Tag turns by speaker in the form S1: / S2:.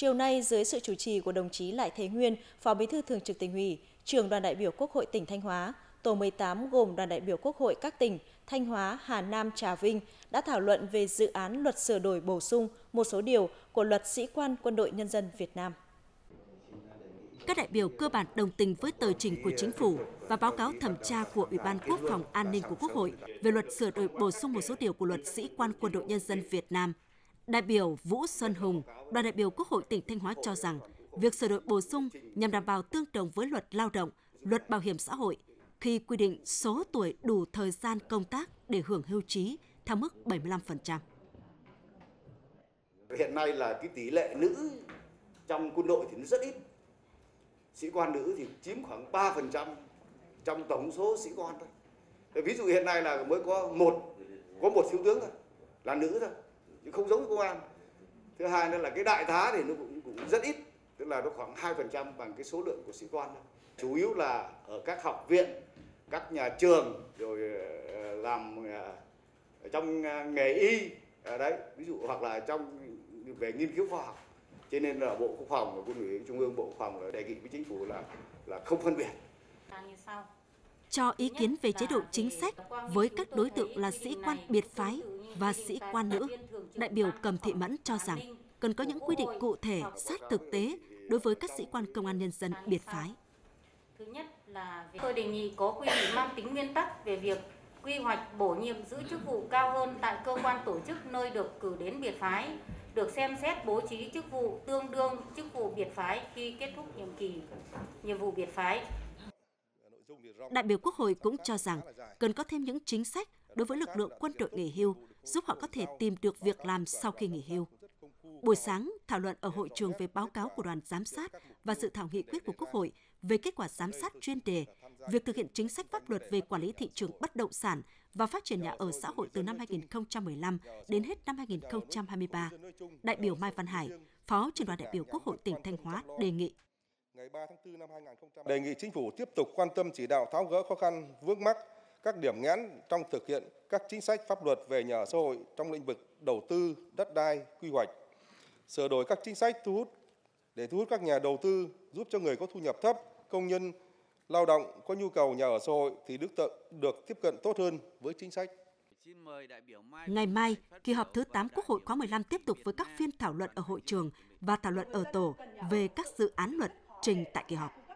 S1: Chiều nay, dưới sự chủ trì của đồng chí Lại Thế Nguyên, Phó Bí thư Thường trực tỉnh ủy, trưởng đoàn đại biểu Quốc hội tỉnh Thanh Hóa, tổ 18 gồm đoàn đại biểu Quốc hội các tỉnh Thanh Hóa, Hà Nam, Trà Vinh đã thảo luận về dự án luật sửa đổi bổ sung một số điều của luật sĩ quan quân đội nhân dân Việt Nam.
S2: Các đại biểu cơ bản đồng tình với tờ trình của chính phủ và báo cáo thẩm tra của Ủy ban Quốc phòng An ninh của Quốc hội về luật sửa đổi bổ sung một số điều của luật sĩ quan quân đội nhân dân Việt Nam. Đại biểu Vũ Xuân Hùng, đoàn đại biểu Quốc hội tỉnh Thanh Hóa cho rằng, việc sửa đổi bổ sung nhằm đảm bảo tương đồng với luật lao động, luật bảo hiểm xã hội khi quy định số tuổi đủ thời gian công tác để hưởng hưu trí theo mức 75%.
S3: Hiện nay là cái tỷ lệ nữ trong quân đội thì nó rất ít. Sĩ quan nữ thì chiếm khoảng 3% trong tổng số sĩ quan thôi. Ví dụ hiện nay là mới có một có một thiếu tướng thôi, là nữ thôi, chứ không giống với công an. Thứ hai nữa là cái đại tá thì nó cũng, cũng rất ít, tức là nó khoảng 2% bằng cái số lượng của sĩ quan thôi. Chủ yếu là ở các học viện, các nhà trường rồi ờ, làm ờ, trong ờ, nghề y ở đấy, ví dụ hoặc là trong về nghiên cứu khoa học. Cho nên là Bộ Quốc phòng và Quân ủy Trung ương Bộ Quốc phòng là đề nghị với chính phủ là là không phân biệt như sau
S2: cho ý kiến về chế độ chính sách với các đối tượng là sĩ quan biệt phái và sĩ quan nữ. Đại biểu Cầm Thị Mẫn cho rằng cần có những quy định cụ thể sát thực tế đối với các sĩ quan công an nhân dân biệt phái.
S4: Thứ nhất là tôi đề nghị có quy định mang tính nguyên tắc về việc quy hoạch bổ nhiệm giữ chức vụ cao hơn tại cơ quan tổ chức nơi được cử đến biệt phái, được xem xét bố trí chức vụ tương đương chức vụ biệt phái khi kết thúc nhiệm kỳ nhiệm vụ biệt phái
S2: Đại biểu Quốc hội cũng cho rằng cần có thêm những chính sách đối với lực lượng quân đội nghỉ hưu, giúp họ có thể tìm được việc làm sau khi nghỉ hưu. Buổi sáng, thảo luận ở hội trường về báo cáo của đoàn giám sát và dự thảo nghị quyết của Quốc hội về kết quả giám sát chuyên đề, việc thực hiện chính sách pháp luật về quản lý thị trường bất động sản và phát triển nhà ở xã hội từ năm 2015 đến hết năm 2023. Đại biểu Mai Văn Hải, Phó trưởng đoàn đại biểu Quốc hội tỉnh Thanh Hóa đề nghị
S5: ngày 3 tháng 4 năm 2020. Đề nghị chính phủ tiếp tục quan tâm chỉ đạo tháo gỡ khó khăn vướng mắc các điểm nghẽn trong thực hiện các chính sách pháp luật về nhà ở xã hội trong lĩnh vực đầu tư, đất đai, quy hoạch, sửa đổi các chính sách thu hút để thu hút các nhà đầu tư giúp cho người có thu nhập thấp, công nhân, lao động có nhu cầu nhà ở xã hội thì được, tự, được tiếp cận tốt hơn với chính sách.
S2: Ngày mai, kỳ họp thứ 8 Quốc hội khóa 15 tiếp tục với các phiên thảo luận ở hội trường và thảo luận ở tổ về các dự án luật trình tại kỳ họp.